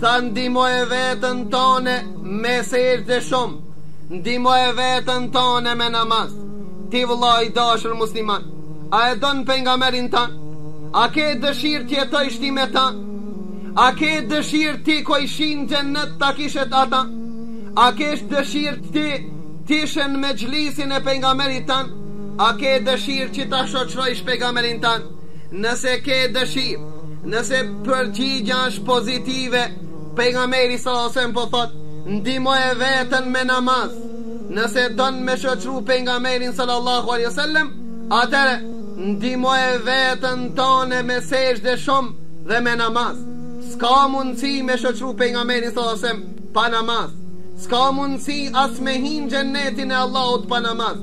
Tha ndihmoje veten tonde me sexhde shumë, ndihmoje veten tonde me namaz. Ti vëllai i dashur musliman, a e don pejgamberin tonë? A ke dëshirë të jetojsh ti me to? A ke dëshirë ti kur hin n'xhenet ta takojsh ata? A ke dëshirë ti të jesh në mexhlisin e pejgamberit tonë? A ke dëshirë që ta shoqrojsh pejgamberin tonë? Nëse ke dëshirë, nëse përgjigja është pozitive, Pejgamberi sallallahu alajhi wasallam po thotë, ndihmoje veten me namaz. Nëse don me shoqëru pejgamberin sallallahu alajhi wasallam, atëherë ndihmoje veten tonde me sexhde shumë dhe me namaz. S'ka mundësi me shoqëru pejgamberin sallallahu alajhi wasallam pa namaz. S'ka mundësi as me hi n'xhenetin e Allahut pa namaz.